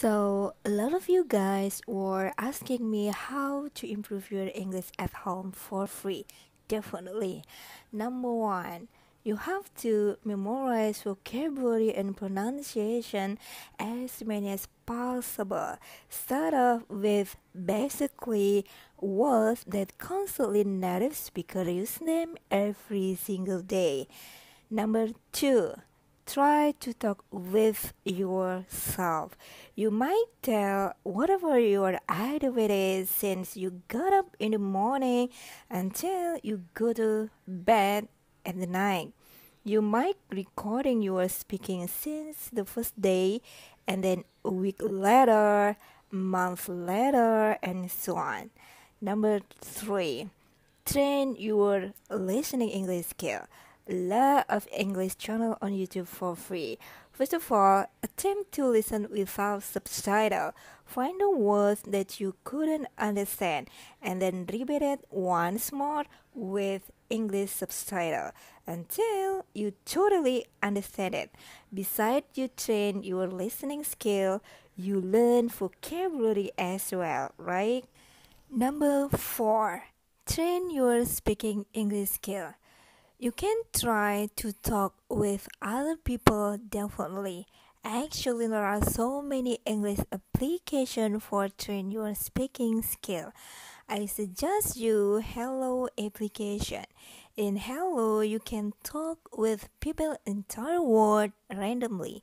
So, a lot of you guys were asking me how to improve your English at home for free. Definitely. Number one, you have to memorize vocabulary and pronunciation as many as possible. Start off with basically words that constantly native speakers use them every single day. Number two, try to talk with yourself. You might tell whatever your attitude is since you got up in the morning until you go to bed at the night. You might recording your speaking since the first day and then a week later, month later, and so on. Number three, train your listening English skill lot of English channel on YouTube for free. First of all, attempt to listen without subtitle. Find the words that you couldn't understand and then repeat it once more with English subtitle until you totally understand it. Besides you train your listening skill, you learn vocabulary as well, right? Number 4. Train your speaking English skill. You can try to talk with other people definitely. Actually, there are so many English applications for train your speaking skill. I suggest you Hallo application. In Hallo, you can talk with people entire world randomly.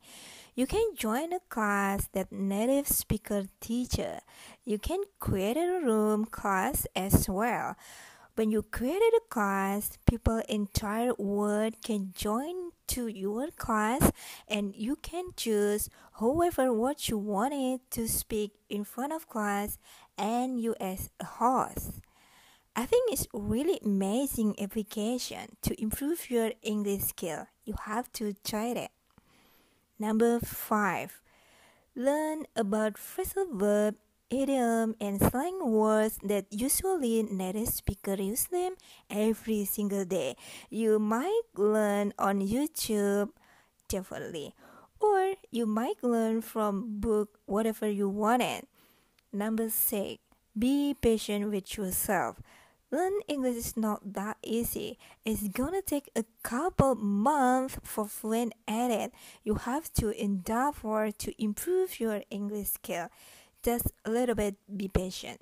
You can join a class that native speaker teacher. You can create a room class as well. When you created a class, people entire world can join to your class and you can choose whoever what you wanted to speak in front of class and you as a host. I think it's really amazing application to improve your English skill. You have to try it. Number 5. Learn about phrasal verb idiom and slang words that usually native speakers use them every single day. You might learn on YouTube, definitely, or you might learn from book whatever you wanted. Number six, be patient with yourself. Learn English is not that easy. It's gonna take a couple months for fluent at it. You have to endeavor to improve your English skill just a little bit be patient